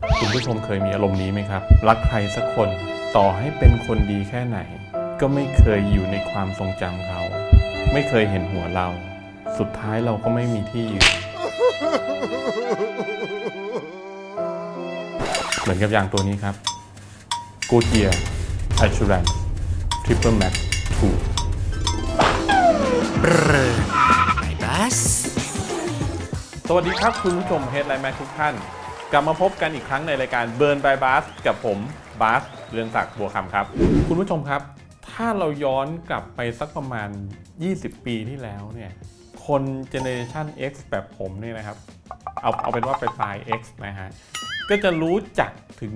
คุณผู้ชมเคยมีอารมณ์นี้ไหมครับ รักใครสักคนต่อให้เป็นคนดีแค่ไหน ก็ไม่เคยอยู่ในความทรงจำเขา ไม่เคยเห็นหัวเรา สุดท้ายเราก็ไม่มีที่อยู่เหมือนกับยางตัวนี้ครับ Goodyear Assurance Triple Max 2ไอ้บัสสวัสดีครับคุณผู้ชม Headline Mac ทุกท่าน กลับมาพบกันอีกครั้งในรายการ Burn by Bus กับผมบาสเรืองศักดิ์บัวคำครับ คุณผู้ชมครับ ถ้าเราย้อนกลับไปสักประมาณ 20 ปีที่แล้วเนี่ยคน Generation X แบบผมเนี่ยนะครับ เอาเอาเป็นว่าไปปลาย X นะฮะ ก็จะรู้จักถึง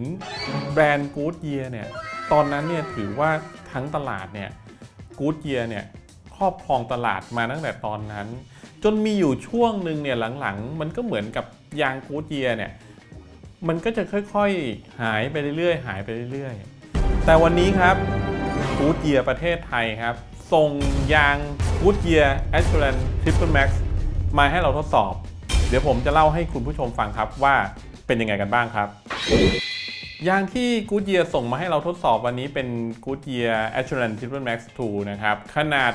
แบรนด์ Goodyear เนี่ยตอนนั้นเนี่ยถือว่าทั้งตลาดเนี่ย Goodyear เนี่ยครอบครองตลาดมาตั้งแต่ตอนนั้น จนมีอยู่ช่วงหนึ่งเนี่ยหลังๆ มันก็เหมือนกับยาง Goodyear เนี่ย มันก็จะค่อยๆ หายไปเรื่อยๆ หายไปเรื่อยๆ แต่วันนี้ครับ Goodyear ประเทศไทยครับ ส่งยาง Goodyear Assurance Triple Max มาให้เราทดสอบ เดี๋ยวผมจะเล่าให้คุณผู้ชมฟังครับว่าเป็นยังไงกันบ้างครับ ยางที่ Goodyear ส่งมาให้เราทดสอบวันนี้เป็น Goodyear Assurance Triple Max 2 นะครับ ขนาด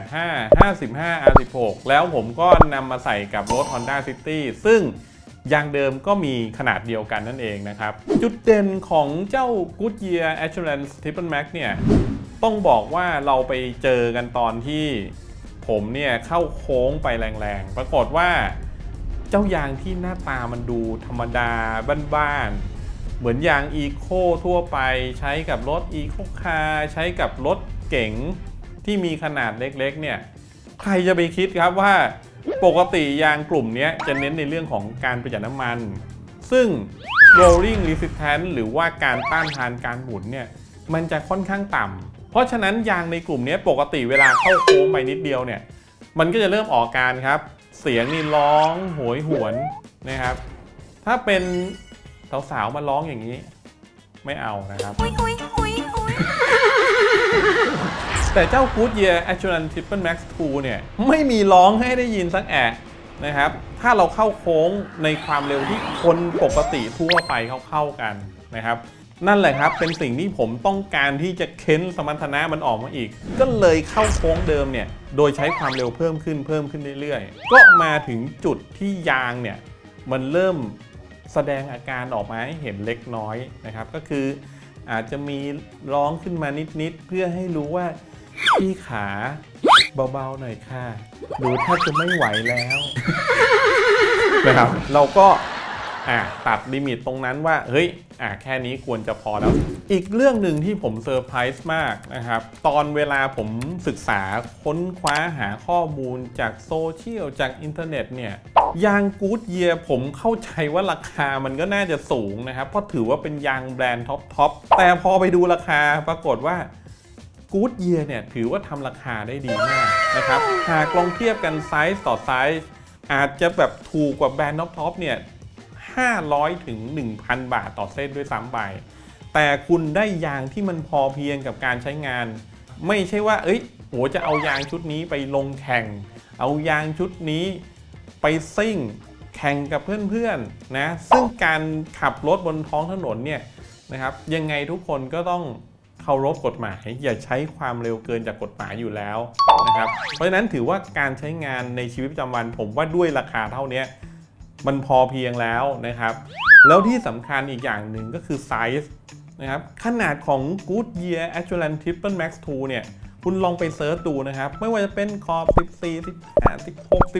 185 55 R16 แล้วผมก็นำมาใส่กับรถ Honda City ซึ่ง ยางเดิมก็มีขนาดเดียวกันนั่นเองนะครับ จุดเด่นของเจ้า Goodyear Assurance Triple Max เนี่ยต้องบอกว่าเราไปเจอกันตอนที่ผมเนี่ยเข้าโค้งไปแรงๆ ปรากฏว่าเจ้ายางที่หน้าตามันดูธรรมดาบ้านๆ เหมือนยางอีโคทั่วไปใช้กับรถอีโคคาร์ใช้กับรถเก๋งที่มีขนาดเล็กๆเนี่ยใครจะไปคิดครับว่า ปกติยางกลุ่มนี้จะเน้นในเรื่องของการประหยัดน้ำมัน ซึ่ง rolling resistance หรือว่าการต้านทานการหมุนเนี่ยมันจะค่อนข้างต่ำ เพราะฉะนั้นยางในกลุ่มนี้ปกติเวลาเข้าโค้งไปนิดเดียวเนี่ยมันก็จะเริ่มออกอาการครับ เสียงนี่ร้องโหยหวนนะครับ ถ้าเป็นสาวๆมาร้องอย่างนี้ ไม่เอานะครับ แต่เจ้า Goodyear Assurance Triple Max 2 เนี่ย ไม่มีร้องให้ได้ยินสักแอะนะครับ ถ้าเราเข้าโค้งในความเร็วที่คนปกติทั่วไปเขาเข้ากันนะครับ นั่นแหละครับเป็นสิ่งที่ผมต้องการที่จะเค้นสมรรถนะมันออกมาอีก ก็เลยเข้าโค้งเดิมเนี่ย โดยใช้ความเร็วเพิ่มขึ้นเพิ่มขึ้นเรื่อยๆ ก็มาถึงจุดที่ยางเนี่ย มันเริ่มแสดงอาการออกมาให้เห็นเล็กน้อยนะครับ ก็คืออาจจะมีร้องขึ้นมานิดๆ เพื่อให้รู้ว่า พี่ขาเบาๆหน่อยค่ะหนูแทบจะไม่ไหวแล้วนะครับ เราก็อะตัดลิมิตตรงนั้นว่า เฮ้ยอะแค่นี้ควรจะพอแล้ว อีกเรื่องหนึ่งที่ผมเซอร์ไพรส์มากนะครับ ตอนเวลาผมศึกษาค้นคว้าหาข้อมูลจากโซเชียลจากอินเทอร์เน็ตเนี่ยยางกู๊ดเยียผมเข้าใจว่าราคามันก็น่าจะสูงนะครับ เพราะถือว่าเป็นยางแบรนด์ top top แต่พอไปดูราคาปรากฏว่า กู๊ดเยียเนี่ยถือว่าทำราคาได้ดีมากนะครับหากลองเทียบกันไซส์ต่อไซส์อาจจะแบบถูกกว่าแบรนด์ top top เนี่ย 500 ถึง 1,000 บาทต่อเส้นด้วยซ้ำไป แต่คุณได้ยางที่มันพอเพียงกับการใช้งาน ไม่ใช่ว่า เอ้ยโหจะเอายางชุดนี้ไปลงแข่ง เอายางชุดนี้ไปซิ่ง แข่งกับเพื่อนๆนะ ซึ่งการขับรถบนท้องถนนเนี่ยนะครับ ยังไงทุกคนก็ต้อง เคารพกฎหมาย อย่าใช้ความเร็วเกินจากกฎหมายอยู่แล้วนะครับเพราะฉะนั้นถือว่าการใช้งานในชีวิตประจำวัน ผมว่าด้วยราคาเท่านี้มันพอเพียงแล้วนะครับ แล้วที่สำคัญอีกอย่างหนึ่งก็คือไซส์นะครับขนาดของ Goodyear a t u r a n Triple Max 2 เนี่ย คุณลองไป search ดูนะครับ ไม่ว่าจะเป็นขอบ14 15 16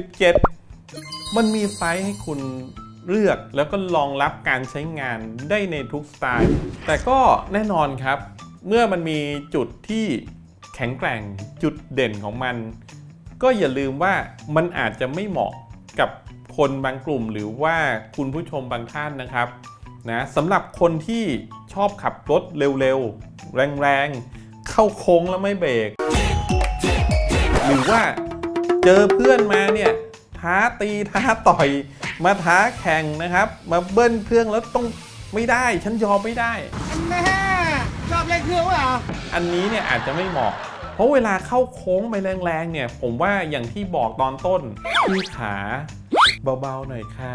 17 มันมีไซส์ให้คุณเลือกแล้วก็รองรับการใช้งานได้ในทุกสไตล์ แต่ก็แน่นอนครับ เมื่อมันมีจุดที่แข็งแกร่งจุดเด่นของมัน ก็อย่าลืมว่ามันอาจจะไม่เหมาะกับคนบางกลุ่มหรือว่าคุณผู้ชมบางท่านนะครับนะสำหรับคนที่ชอบขับรถเร็วๆ แรงๆ เข้าโค้งแล้วไม่เบรกหรือว่าเจอเพื่อนมาเนี่ยท้าตีท้าต่อย มาท้าแข่งนะครับ มาเบิ้ลเครื่องแล้วต้องไม่ได้ ฉันยอมไม่ได้ ชอบเล่นเครื่องวะอันนี้เนี่ยอาจจะไม่เหมาะ เพราะเวลาเข้าโค้งไปแรงๆเนี่ย ผมว่าอย่างที่บอกตอนต้นพี่ขาเบาๆหน่อยค่ะ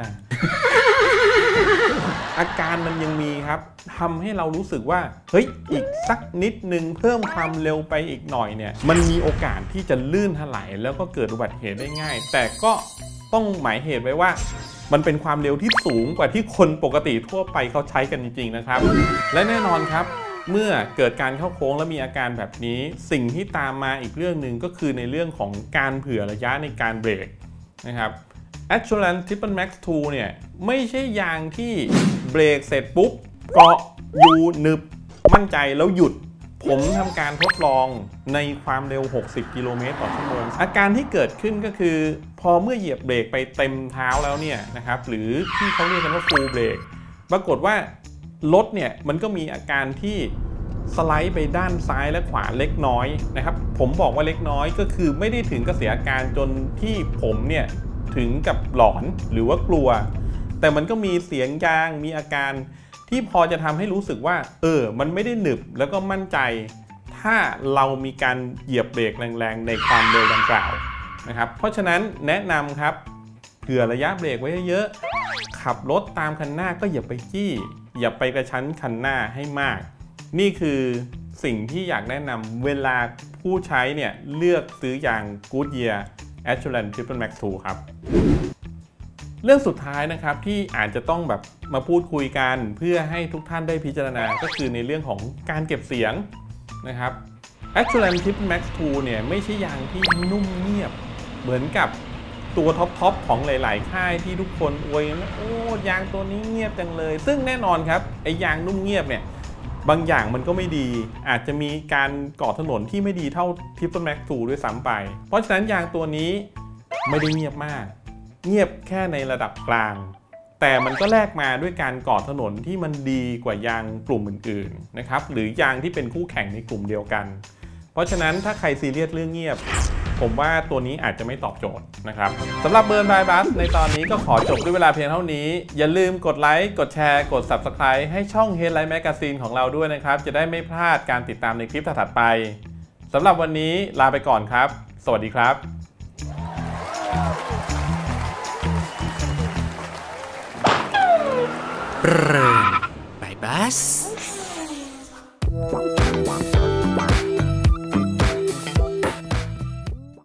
อาการมันยังมีครับทำให้เรารู้สึกว่า เฮ้ย อีกสักนิดนึงเพิ่มความเร็วไปอีกหน่อยเนี่ย มันมีโอกาสที่จะลื่นถลายแล้วก็เกิดอุบัติเหตุได้ง่าย แต่ก็ต้องหมายเหตุไว้ว่า มันเป็นความเร็วที่สูงกว่าที่คนปกติทั่วไปเขาใช้กันจริงๆนะครับ และแน่นอนครับ เมื่อเกิดการเข้าโค้งแล้วมีอาการแบบนี้ สิ่งที่ตามมาอีกเรื่องหนึ่งก็คือในเรื่องของการเผื่อระยะในการเบรกนะครับ a s u r a n c e Triple Max 2 เนี่ย ไม่ใช่ยางที่เบรกเสร็จปุ๊บเกาะอยู่หนึบ มั่นใจแล้วหยุด ผมทำการทดลองในความเร็ว 60 กิโลเมตรต่อชั่วโมงอาการที่เกิดขึ้นก็คือ พอเมื่อเหยียบเบรกไปเต็มเท้าแล้วเนี่ยนะครับ หรือที่เขาเรียกกันว่า full brake ปรากฏว่า รถเนี่ยมันก็มีอาการที่สไลด์ไปด้านซ้ายและขวาเล็กน้อยนะครับ ผมบอกว่าเล็กน้อยก็คือไม่ได้ถึงกับเสียอาการจนที่ผมเนี่ยถึงกับหลอนหรือว่ากลัว แต่มันก็มีเสียงยางมีอาการที่พอจะทำให้รู้สึกว่า เออ มันไม่ได้หนึบแล้วก็มั่นใจ ถ้าเรามีการเหยียบเบรกแรงๆ ในความเร็วดังกล่าวนะครับ เพราะฉะนั้นแนะนำครับเผื่อระยะเบรกไว้เยอะๆขับรถตามคันหน้าก็อย่าไปจี้ อย่าไปกระชั้นคันหน้าให้มาก นี่คือสิ่งที่อยากแนะนำเวลาผู้ใช้เนี่ยเลือกซื้อยาง Goodyear Assurance Triple Max 2 ครับ เรื่องสุดท้ายนะครับที่อาจจะต้องแบบมาพูดคุยกัน เพื่อให้ทุกท่านได้พิจารณาก็คือในเรื่องของการเก็บเสียงนะครับ Assurance Triple Max 2 เนี่ยไม่ใช่ยางที่นุ่มเงียบ เหมือนกับ ตัวท็อปๆของหลายๆ ค่ายที่ทุกคนอวยโอ้ยางตัวนี้เงียบจังเลย ซึ่งแน่นอนครับไอ้ยางนุ่มเงียบเนี่ยบางอย่างมันก็ไม่ดี อาจจะมีการก่อถนนที่ไม่ดีเท่า Triple Max 2ด้วยซ้ำไป เพราะฉะนั้นยางตัวนี้ไม่ได้เงียบมาก เงียบแค่ในระดับกลาง แต่มันก็แลกมาด้วยการก่อถนนที่มันดีกว่ายางกลุ่มอื่นๆนะครับหรือยางที่เป็นคู่แข่งในกลุ่มเดียวกัน เพราะฉะนั้นถ้าใครซีเรียสเรื่องเงียบ ผมว่าตัวนี้อาจจะไม่ตอบโจทย์นะครับสำหรับเบิร์นบายบัสในตอนนี้ก็ขอจบด้วยเวลาเพียงเท่านี้ อย่าลืมกดไลค์ กดแชร์ กด Subscribe ให้ช่อง Headline Magazine ของเราด้วยนะครับ จะได้ไม่พลาดการติดตามในคลิปถัดๆไปสำหรับวันนี้ลาไปก่อนครับ สวัสดีครับเริ่มบายบัส